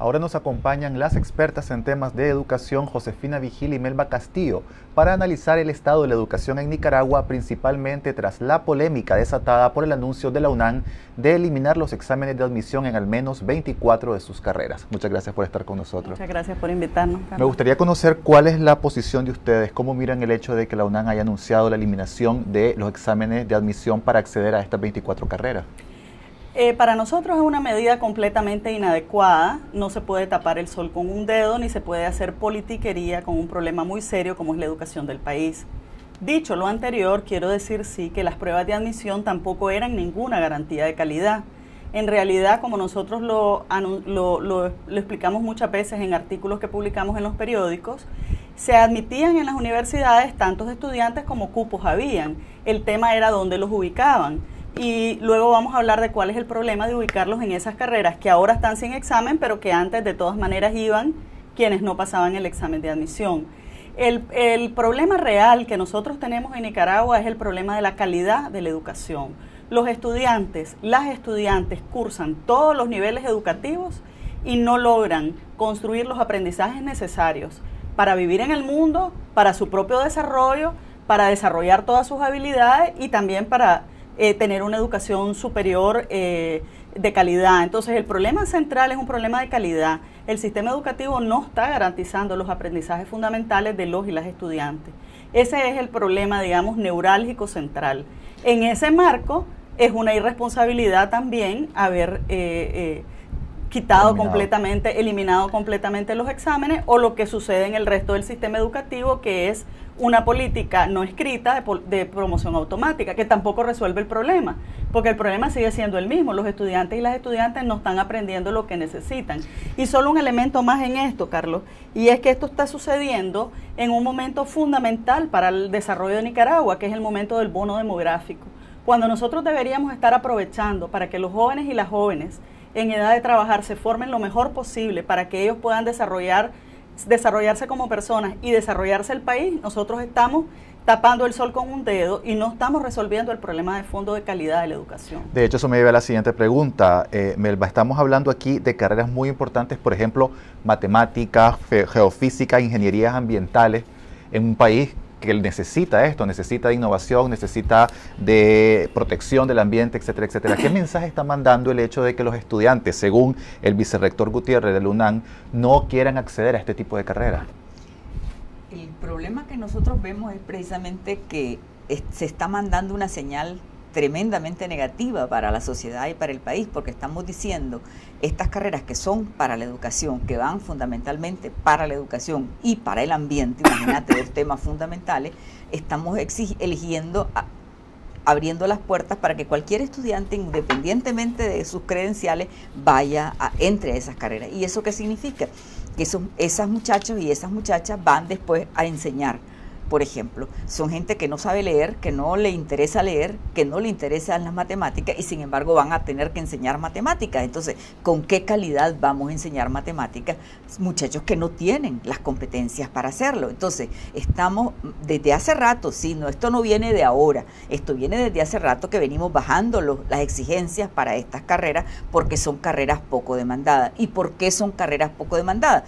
Ahora nos acompañan las expertas en temas de educación Josefina Vigil y Melba Castillo para analizar el estado de la educación en Nicaragua, principalmente tras la polémica desatada por el anuncio de la UNAM de eliminar los exámenes de admisión en al menos 24 de sus carreras. Muchas gracias por estar con nosotros. Muchas gracias por invitarnos. Me gustaría conocer cuál es la posición de ustedes, cómo miran el hecho de que la UNAM haya anunciado la eliminación de los exámenes de admisión para acceder a estas 24 carreras. Eh, para nosotros es una medida completamente inadecuada, no se puede tapar el sol con un dedo ni se puede hacer politiquería con un problema muy serio como es la educación del país. Dicho lo anterior, quiero decir sí que las pruebas de admisión tampoco eran ninguna garantía de calidad. En realidad, como nosotros lo, lo, lo, explicamos muchas veces en artículos que publicamos en los periódicos, se admitían en las universidades tantos estudiantes como cupos habían. El tema era dónde los ubicaban y luego vamos a hablar de cuál es el problema de ubicarlos en esas carreras que ahora están sin examen, pero que antes de todas maneras iban quienes no pasaban el examen de admisión. El, el, problema real que nosotros tenemos en Nicaragua es el problema de la calidad de la educación. Los estudiantes, las estudiantes cursan todos los niveles educativos y no logran construir los aprendizajes necesarios para vivir en el mundo, para su propio desarrollo, para desarrollar todas sus habilidades y también para eh, tener una educación superior eh, de calidad. Entonces, el problema central es un problema de calidad. El sistema educativo no está garantizando los aprendizajes fundamentales de los y las estudiantes. Ese es el problema, digamos, neurálgico central. En ese marco, es una irresponsabilidad también haber eh, quitado completamente, eliminado completamente los exámenes o lo que sucede en el resto del sistema educativo, que es una política no escrita de, promoción automática, que tampoco resuelve el problema, porque el problema sigue siendo el mismo, los estudiantes y las estudiantes no están aprendiendo lo que necesitan. Y solo un elemento más en esto, Carlos, y es que esto está sucediendo en un momento fundamental para el desarrollo de Nicaragua, que es el momento del bono demográfico, cuando nosotros deberíamos estar aprovechando para que los jóvenes y las jóvenes en edad de trabajar se formen lo mejor posible para que ellos puedan desarrollar desarrollarse como personas y desarrollarse el país, nosotros estamos tapando el sol con un dedo y no estamos resolviendo el problema de fondo de calidad de la educación. De hecho, eso me lleva a la siguiente pregunta. Eh, Melba, estamos hablando aquí de carreras muy importantes, por ejemplo, matemáticas, geofísica, ingenierías ambientales, en un país que necesita esto, necesita de innovación, necesita de protección del ambiente, etcétera, etcétera. ¿Qué mensaje está mandando el hecho de que los estudiantes, según el vicerrector Gutiérrez de la UNAM, no quieran acceder a este tipo de carreras? El problema que nosotros vemos es precisamente que se está mandando una señal tremendamente negativa para la sociedad y para el país, porque estamos diciendo estas carreras que son para la educación, que van fundamentalmente para la educación y para el ambiente, imagínate dos temas fundamentales, estamos eligiendo, abriendo las puertas para que cualquier estudiante, independientemente de sus credenciales, vaya a, entre esas carreras. ¿Y eso qué significa? Que esos, esas muchachos y esas muchachas van después a enseñar por ejemplo, son gente que no sabe leer, que no le interesa leer, que no le interesan las matemáticas y sin embargo van a tener que enseñar matemáticas. Entonces, ¿con qué calidad vamos a enseñar matemáticas? Muchachos que no tienen las competencias para hacerlo. Entonces, estamos desde hace rato, sí, no, esto no viene de ahora, esto viene desde hace rato que venimos bajando las exigencias para estas carreras porque son carreras poco demandadas. ¿Y por qué son carreras poco demandadas?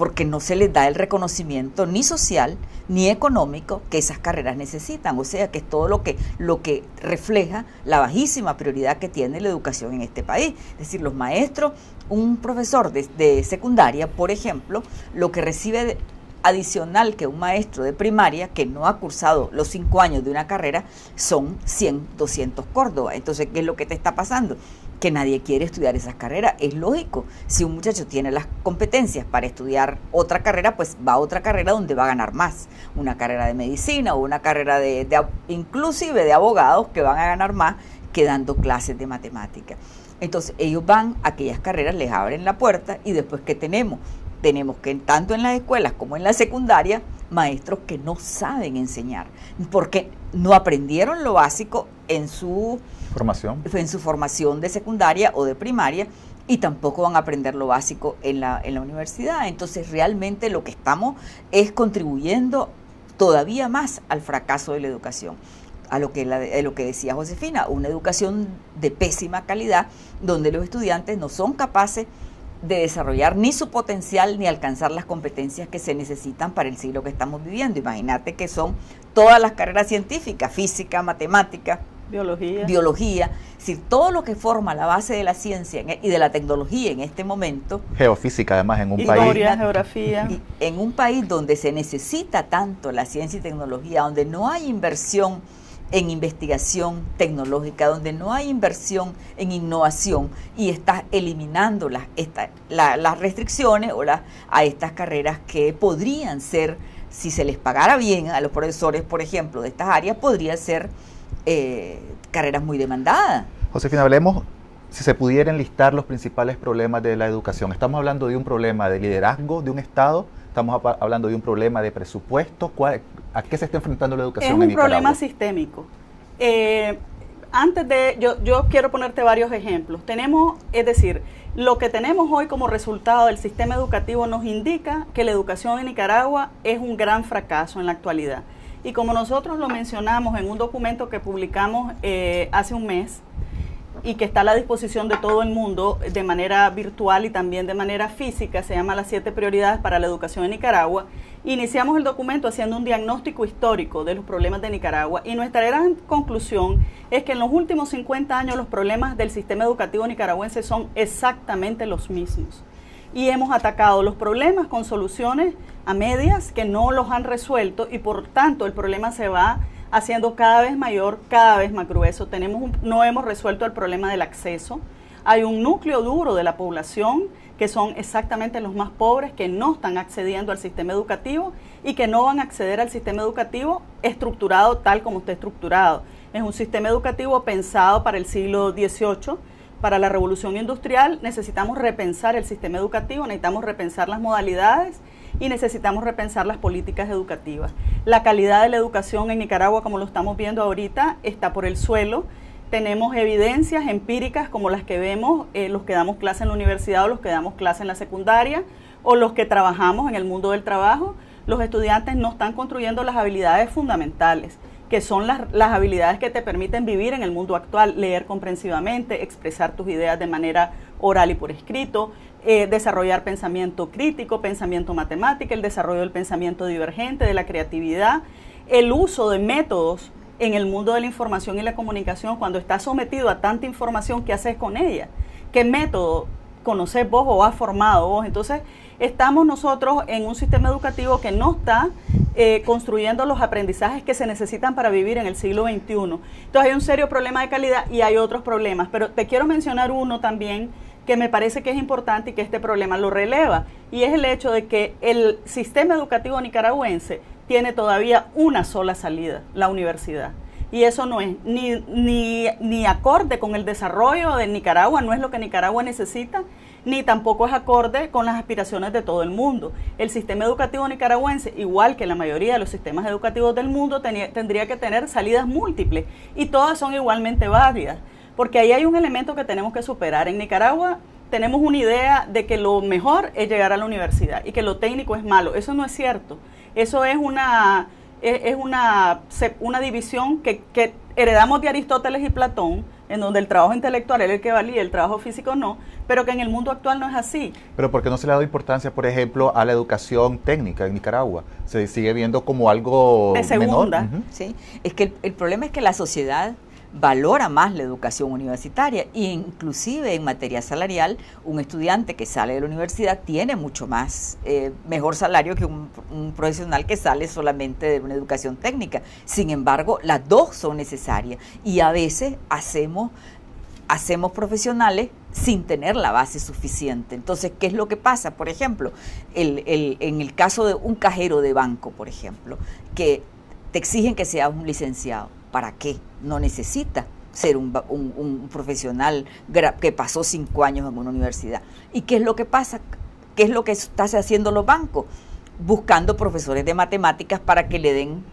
Porque no se les da el reconocimiento ni social ni económico que esas carreras necesitan. O sea, que es todo lo que, lo que refleja la bajísima prioridad que tiene la educación en este país. Es decir, los maestros, un profesor de, secundaria, por ejemplo, lo que recibe adicional que un maestro de primaria que no ha cursado los cinco años de una carrera son 100, 200 Córdoba. Entonces, ¿qué es lo que te está pasando? Que nadie quiere estudiar esas carreras. Es lógico, si un muchacho tiene las competencias para estudiar otra carrera, pues va a otra carrera donde va a ganar más. Una carrera de medicina o una carrera de, inclusive de abogados que van a ganar más que dando clases de matemática. Entonces ellos van aquellas carreras, les abren la puerta y después que tenemos, tenemos que tanto en las escuelas como en la secundaria, maestros que no saben enseñar, porque no aprendieron lo básico en su formación, en su formación de secundaria o de primaria y tampoco van a aprender lo básico en la, en la universidad. Entonces realmente lo que estamos es contribuyendo todavía más al fracaso de la educación a lo que, lo que decía Josefina, una educación de pésima calidad donde los estudiantes no son capaces de desarrollar ni su potencial ni alcanzar las competencias que se necesitan para el siglo que estamos viviendo. Imagínate que son todas las carreras científicas, física, matemática, biología. biología, es decir, todo lo que forma la base de la ciencia e, y de la tecnología en este momento. Geofísica además en un Historia, país. geografía. En un país donde se necesita tanto la ciencia y tecnología, donde no hay inversión en investigación tecnológica, donde no hay inversión en innovación y estás eliminando las, las restricciones o las, a estas carreras que podrían ser, si se les pagara bien a los profesores, por ejemplo, de estas áreas, podrían ser eh, carreras muy demandadas. Josefina, hablemos si se pudieran listar los principales problemas de la educación. Estamos hablando de un problema de liderazgo de un Estado, estamos hablando de un problema de presupuesto. ¿A qué se está enfrentando la educación? Es un problema sistémico. Eh, antes de, yo, yo quiero ponerte varios ejemplos. Tenemos, es decir, lo que tenemos hoy como resultado del sistema educativo nos indica que la educación en Nicaragua es un gran fracaso en la actualidad. Y como nosotros lo mencionamos en un documento que publicamos eh, hace un mes, y que está a la disposición de todo el mundo de manera virtual y también de manera física, se llama Las siete prioridades para la educación en Nicaragua. Iniciamos el documento haciendo un diagnóstico histórico de los problemas de Nicaragua y nuestra gran conclusión es que en los últimos 50 años los problemas del sistema educativo nicaragüense son exactamente los mismos. Y hemos atacado los problemas con soluciones a medias que no los han resuelto y por tanto el problema se va haciendo cada vez mayor, cada vez más grueso. Tenemos no hemos resuelto el problema del acceso. Hay un núcleo duro de la población que son exactamente los más pobres que no están accediendo al sistema educativo y que no van a acceder al sistema educativo estructurado tal como está estructurado. Es un sistema educativo pensado para el siglo XVIII, para la revolución industrial. Necesitamos repensar el sistema educativo, necesitamos repensar las modalidades y necesitamos repensar las políticas educativas. La calidad de la educación en Nicaragua, como lo estamos viendo ahorita, está por el suelo. Tenemos evidencias empíricas como las que vemos eh, los que damos clase en la universidad o los que damos clase en la secundaria o los que trabajamos en el mundo del trabajo. Los estudiantes no están construyendo las habilidades fundamentales que son las, las, habilidades que te permiten vivir en el mundo actual, leer comprensivamente, expresar tus ideas de manera oral y por escrito, eh, desarrollar pensamiento crítico, pensamiento matemático, el desarrollo del pensamiento divergente, de la creatividad, el uso de métodos en el mundo de la información y la comunicación cuando estás sometido a tanta información, ¿qué haces con ella? ¿Qué método conoces vos o has formado vos? Entonces, estamos nosotros en un sistema educativo que no está eh, construyendo los aprendizajes que se necesitan para vivir en el siglo XXI. Entonces, hay un serio problema de calidad y hay otros problemas, pero te quiero mencionar uno también que me parece que es importante y que este problema lo releva, y es el hecho de que el sistema educativo nicaragüense tiene todavía una sola salida, la universidad. Y eso no es ni, ni, ni acorde con el desarrollo de Nicaragua, no es lo que Nicaragua necesita, ni tampoco es acorde con las aspiraciones de todo el mundo. El sistema educativo nicaragüense, igual que la mayoría de los sistemas educativos del mundo, tendría que tener salidas múltiples y todas son igualmente válidas porque ahí hay un elemento que tenemos que superar. En Nicaragua tenemos una idea de que lo mejor es llegar a la universidad y que lo técnico es malo. Eso no es cierto. Eso es una, es una, una división que, que heredamos de Aristóteles y Platón, en donde el trabajo intelectual era el que valía, el trabajo físico no, pero que en el mundo actual no es así. Pero ¿por qué no se le ha dado importancia, por ejemplo, a la educación técnica en Nicaragua? Se sigue viendo como algo de segunda. Sí, es que el problema es que la sociedad valora más la educación universitaria e inclusive en materia salarial un estudiante que sale de la universidad tiene mucho más eh, mejor salario que un, profesional que sale solamente de una educación técnica. Sin embargo, las dos son necesarias y a veces hacemos hacemos profesionales sin tener la base suficiente. Entonces, ¿qué es lo que pasa? Por ejemplo, el, el, en el caso de un cajero de banco, por ejemplo, que te exigen que seas un licenciado ¿Para qué? No necesita ser un, profesional que pasó cinco años en una universidad. ¿Y qué es lo que pasa? ¿Qué es lo que están haciendo los bancos? Buscando profesores de matemáticas para que le den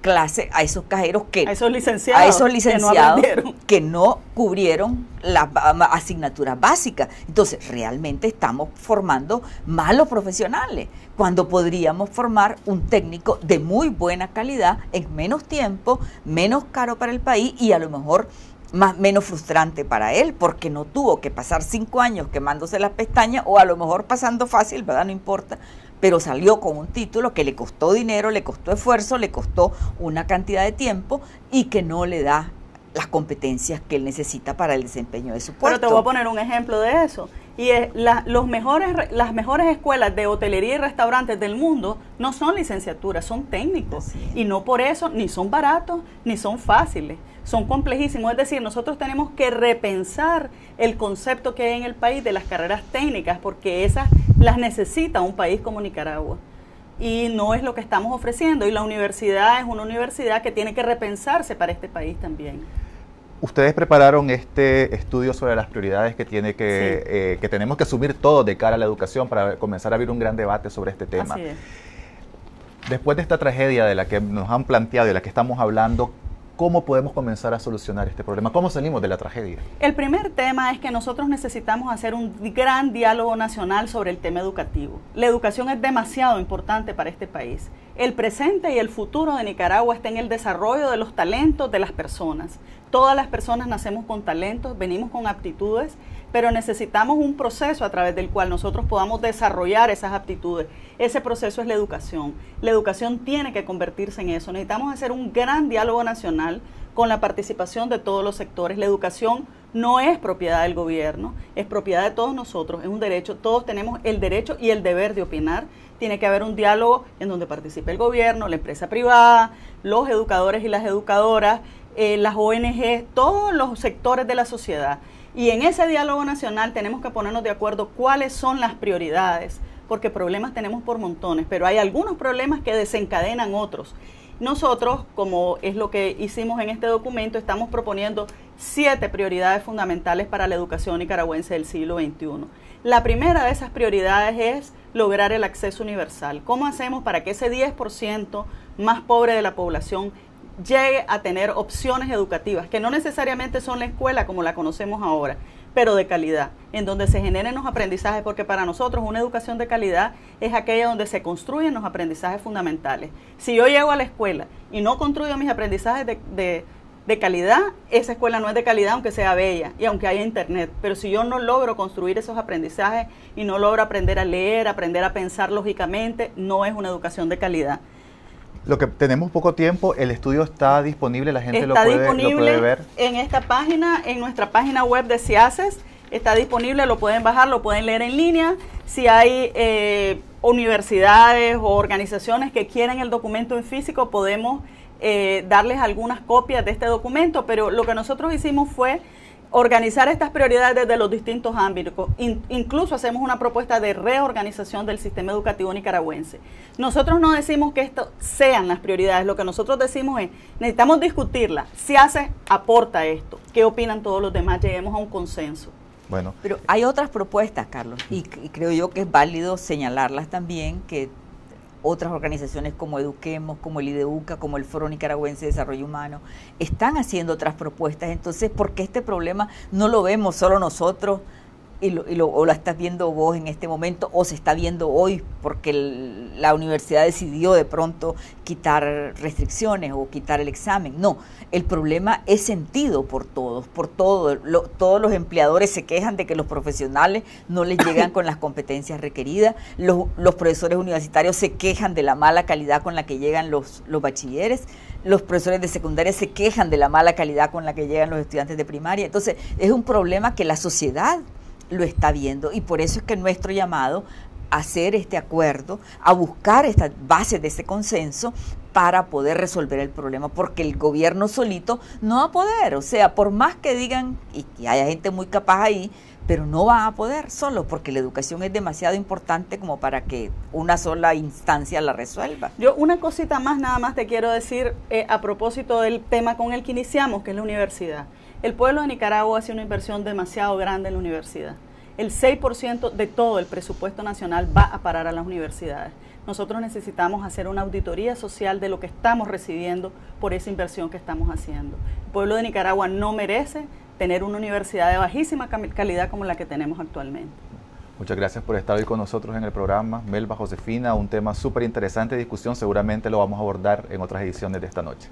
clase a esos cajeros que a esos licenciados, esos licenciados que, no cubrieron las asignaturas básicas. Entonces, realmente estamos formando malos profesionales cuando podríamos formar un técnico de muy buena calidad en menos tiempo, menos caro para el país y a lo mejor más, menos frustrante para él, porque no tuvo que pasar cinco años quemándose las pestañas o a lo mejor pasando fácil, ¿verdad? No importa, pero salió con un título que le costó dinero, le costó esfuerzo, le costó una cantidad de tiempo y que no le da las competencias que él necesita para el desempeño de su puesto. Pero te voy a poner un ejemplo de eso. Y es los mejores, las mejores escuelas de hotelería y restaurantes del mundo no son licenciaturas, son técnicos. Y no por eso ni son baratos ni son fáciles, son complejísimos. Es decir, nosotros tenemos que repensar el concepto que hay en el país de las carreras técnicas, porque esas las necesita un país como Nicaragua. Y no es lo que estamos ofreciendo. Y la universidad es una universidad que tiene que repensarse para este país también. Ustedes prepararon este estudio sobre las prioridades que, tiene que, eh, que tenemos que asumir todos de cara a la educación para comenzar a abrir un gran debate sobre este tema. Después de esta tragedia de la que nos han planteado y de la que estamos hablando, ¿Cómo podemos comenzar a solucionar este problema? ¿Cómo salimos de la tragedia? El primer tema es que nosotros necesitamos hacer un gran diálogo nacional sobre el tema educativo. La educación es demasiado importante para este país. El presente y el futuro de Nicaragua está en el desarrollo de los talentos de las personas. Todas las personas nacemos con talentos, venimos con aptitudes, pero necesitamos un proceso a través del cual nosotros podamos desarrollar esas aptitudes. Ese proceso es la educación. La educación tiene que convertirse en eso. Necesitamos hacer un gran diálogo nacional con la participación de todos los sectores. La educación no es propiedad del gobierno, es propiedad de todos nosotros, es un derecho. Todos tenemos el derecho y el deber de opinar. Tiene que haber un diálogo en donde participe el gobierno, la empresa privada, los educadores y las educadoras, eh, las ONG, todos los sectores de la sociedad. Y en ese diálogo nacional tenemos que ponernos de acuerdo cuáles son las prioridades, porque problemas tenemos por montones, pero hay algunos problemas que desencadenan otros. Nosotros, como es lo que hicimos en este documento, estamos proponiendo siete prioridades fundamentales para la educación nicaragüense del siglo XXI. La primera de esas prioridades es lograr el acceso universal. ¿Cómo hacemos para que ese 10% más pobre de la población llegue a tener opciones educativas, que no necesariamente son la escuela como la conocemos ahora, pero de calidad, en donde se generen los aprendizajes, porque para nosotros una educación de calidad es aquella donde se construyen los aprendizajes fundamentales. Si yo llego a la escuela y no construyo mis aprendizajes de, de calidad, esa escuela no es de calidad aunque sea bella y aunque haya internet. Pero si yo no logro construir esos aprendizajes y no logro aprender a leer, aprender a pensar lógicamente, no es una educación de calidad. Lo que tenemos poco tiempo, el estudio está disponible, la gente lo, puede, disponible ver. En esta página, en nuestra página web de CIACES, está disponible, lo pueden bajar, lo pueden leer en línea. Si hay eh, universidades o organizaciones que quieren el documento en físico, podemos eh, darles algunas copias de este documento, pero lo que nosotros hicimos fue organizar estas prioridades desde los distintos ámbitos. incluso hacemos una propuesta de reorganización del sistema educativo nicaragüense. Nosotros no decimos que esto sean las prioridades, lo que nosotros decimos es, necesitamos discutirla. Si hace, aporta esto. ¿Qué opinan todos los demás? Lleguemos a un consenso. Bueno. Pero hay otras propuestas, Carlos, y creo yo que es válido señalarlas también, que otras organizaciones como Eduquemos, como el IDEUCA, como el Foro Nicaragüense de Desarrollo Humano, están haciendo otras propuestas. Entonces, ¿por qué este problema no lo vemos solo nosotros? Y, lo, o la estás viendo vos en este momento o se está viendo hoy porque la universidad decidió de pronto quitar restricciones o quitar el examen. No, el problema es sentido por todos, por todo. todos los empleadores se quejan de que los profesionales no les llegan con las competencias requeridas, los, los profesores universitarios se quejan de la mala calidad con la que llegan los, los bachilleres, los profesores de secundaria se quejan de la mala calidad con la que llegan los estudiantes de primaria. Entonces, es un problema que la sociedad lo está viendo y por eso es que nuestro llamado a hacer este acuerdo, a buscar esta base de ese consenso para poder resolver el problema, porque el gobierno solito no va a poder, o sea, por más que digan y que haya gente muy capaz ahí, pero no va a poder solo porque la educación es demasiado importante como para que una sola instancia la resuelva. Yo una cosita más nada más te quiero decir eh, a propósito del tema con el que iniciamos, que es la universidad. El pueblo de Nicaragua hace una inversión demasiado grande en la universidad. El 6% de todo el presupuesto nacional va a parar a las universidades. Nosotros necesitamos hacer una auditoría social de lo que estamos recibiendo por esa inversión que estamos haciendo. El pueblo de Nicaragua no merece tener una universidad de bajísima calidad como la que tenemos actualmente. Muchas gracias por estar hoy con nosotros en el programa. Melba Josefina, un tema súper interesante de discusión, seguramente lo vamos a abordar en otras ediciones de esta noche.